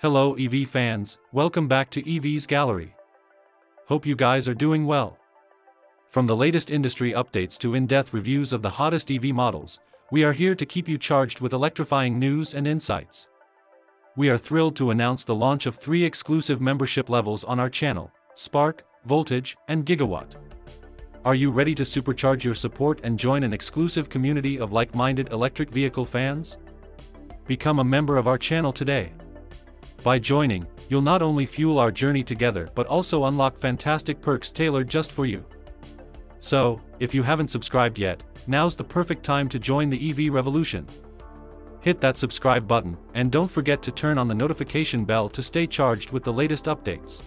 Hello EV fans, welcome back to EV's Gallery. Hope you guys are doing well. From the latest industry updates to in-depth reviews of the hottest EV models, we are here to keep you charged with electrifying news and insights. We are thrilled to announce the launch of three exclusive membership levels on our channel, Spark, Voltage, and Gigawatt. Are you ready to supercharge your support and join an exclusive community of like-minded electric vehicle fans? Become a member of our channel today. By joining, you'll not only fuel our journey together but also unlock fantastic perks tailored just for you. So, if you haven't subscribed yet, now's the perfect time to join the EV revolution. Hit that subscribe button, and don't forget to turn on the notification bell to stay charged with the latest updates.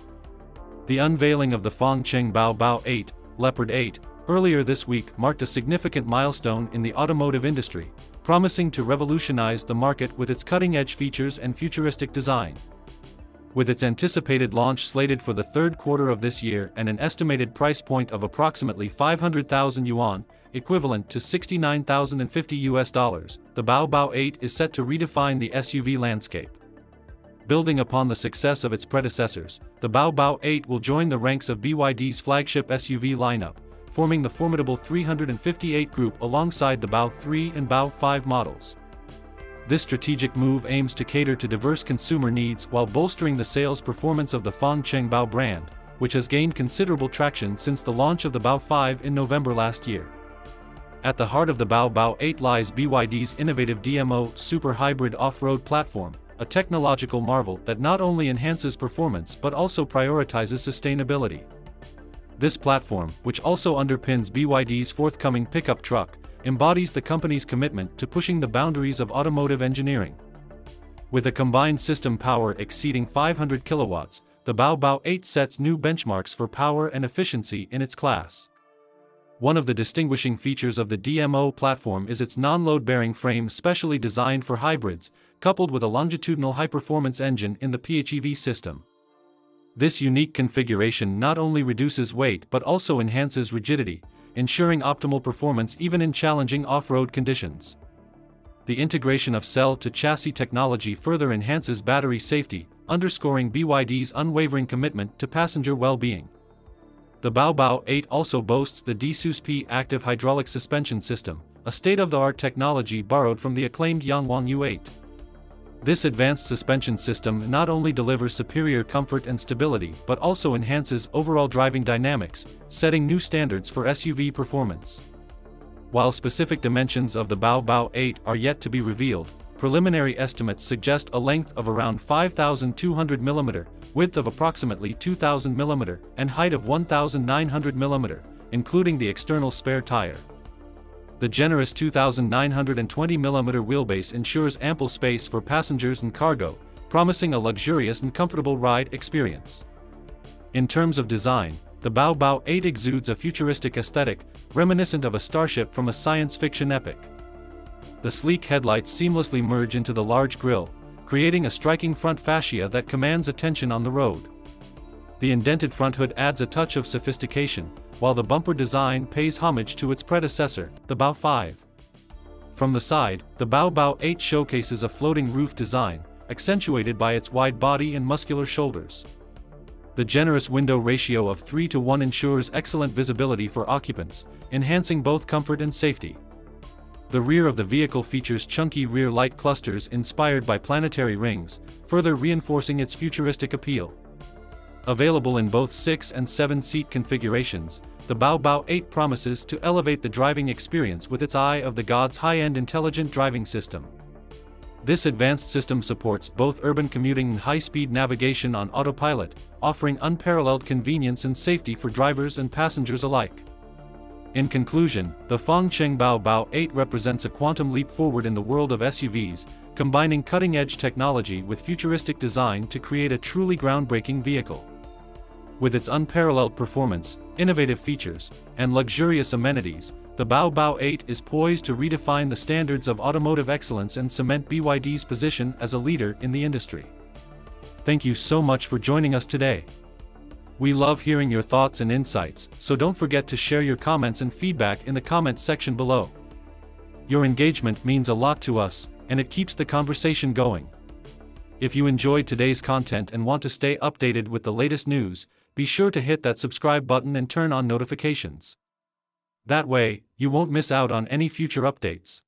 The unveiling of the Fangcheng Bao Bao 8, Leopard 8, earlier this week marked a significant milestone in the automotive industry, promising to revolutionize the market with its cutting-edge features and futuristic design. With its anticipated launch slated for the third quarter of this year and an estimated price point of approximately 500,000 yuan, equivalent to 69,050 US dollars, the Bao Bao 8 is set to redefine the SUV landscape. Building upon the success of its predecessors, the Bao Bao 8 will join the ranks of BYD's flagship SUV lineup, forming the formidable 358 group alongside the Bao 3 and Bao 5 models. This strategic move aims to cater to diverse consumer needs while bolstering the sales performance of the Fangcheng Bao brand, which has gained considerable traction since the launch of the Bao 5 in November last year. At the heart of the Bao Bao 8 lies BYD's innovative DMO Super Hybrid Off-Road platform, a technological marvel that not only enhances performance but also prioritizes sustainability. This platform, which also underpins BYD's forthcoming pickup truck, embodies the company's commitment to pushing the boundaries of automotive engineering. With a combined system power exceeding 500 kilowatts, the Bao Bao 8 sets new benchmarks for power and efficiency in its class. One of the distinguishing features of the DMO platform is its non-load-bearing frame specially designed for hybrids, coupled with a longitudinal high-performance engine in the PHEV system. This unique configuration not only reduces weight but also enhances rigidity, ensuring optimal performance even in challenging off-road conditions. The integration of cell-to-chassis technology further enhances battery safety, underscoring BYD's unwavering commitment to passenger well-being. The Bao Bao 8 also boasts the DiSus-P active hydraulic suspension system, a state-of-the-art technology borrowed from the acclaimed Yangwang U8. This advanced suspension system not only delivers superior comfort and stability but also enhances overall driving dynamics, setting new standards for SUV performance. While specific dimensions of the Bao Bao 8 are yet to be revealed, preliminary estimates suggest a length of around 5,200 mm, width of approximately 2,000 mm, and height of 1,900 mm, including the external spare tire. The generous 2,920mm wheelbase ensures ample space for passengers and cargo, promising a luxurious and comfortable ride experience. In terms of design, the Bao Bao 8 exudes a futuristic aesthetic, reminiscent of a starship from a science fiction epic. The sleek headlights seamlessly merge into the large grille, creating a striking front fascia that commands attention on the road. The indented front hood adds a touch of sophistication, while the bumper design pays homage to its predecessor, the Bao 5. From the side, the Bao Bao 8 showcases a floating roof design, accentuated by its wide body and muscular shoulders. The generous window ratio of 3 to 1 ensures excellent visibility for occupants, enhancing both comfort and safety. The rear of the vehicle features chunky rear light clusters inspired by planetary rings, further reinforcing its futuristic appeal. Available in both 6 and 7-seat configurations, the Bao Bao 8 promises to elevate the driving experience with its Eye of the Gods high-end intelligent driving system. This advanced system supports both urban commuting and high-speed navigation on autopilot, offering unparalleled convenience and safety for drivers and passengers alike. In conclusion, the Fangcheng Bao Bao 8 represents a quantum leap forward in the world of SUVs, combining cutting-edge technology with futuristic design to create a truly groundbreaking vehicle. With its unparalleled performance, innovative features, and luxurious amenities, the Bao Bao 8 is poised to redefine the standards of automotive excellence and cement BYD's position as a leader in the industry. Thank you so much for joining us today. We love hearing your thoughts and insights, so don't forget to share your comments and feedback in the comments section below. Your engagement means a lot to us, and it keeps the conversation going. If you enjoyed today's content and want to stay updated with the latest news, be sure to hit that subscribe button and turn on notifications. That way, you won't miss out on any future updates.